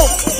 No,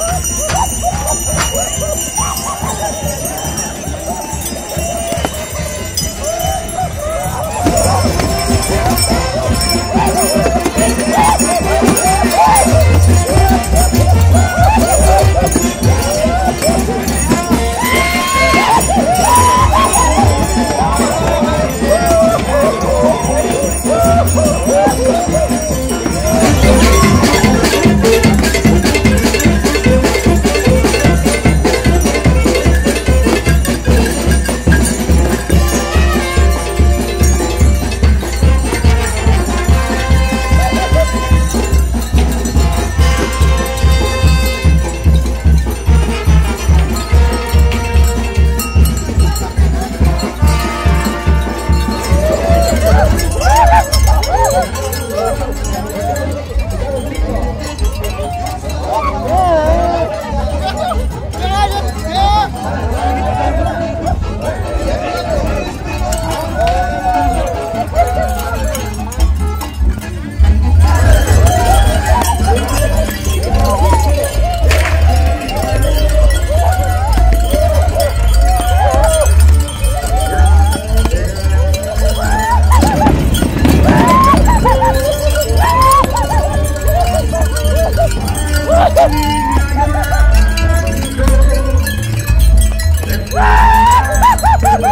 Woo!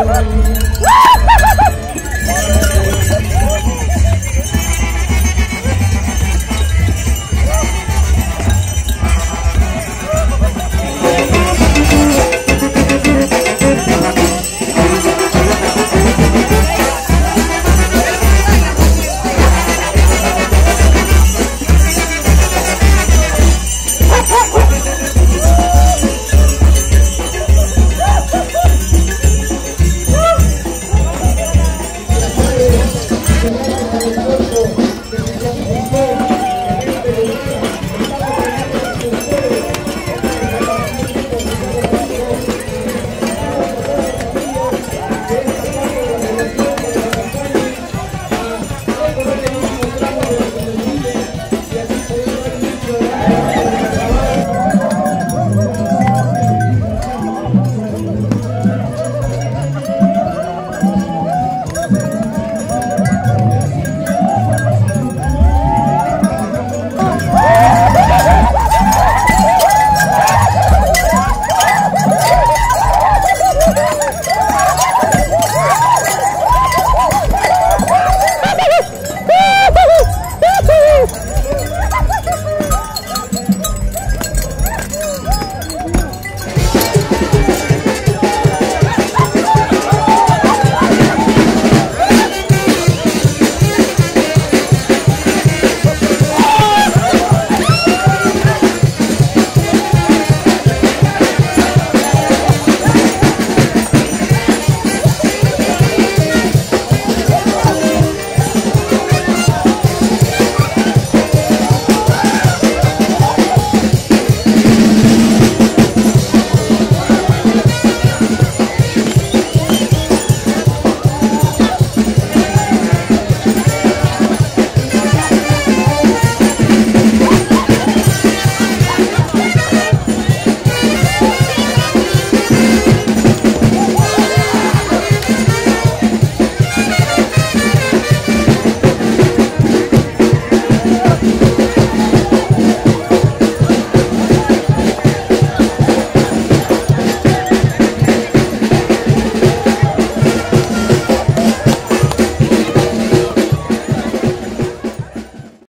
subscribe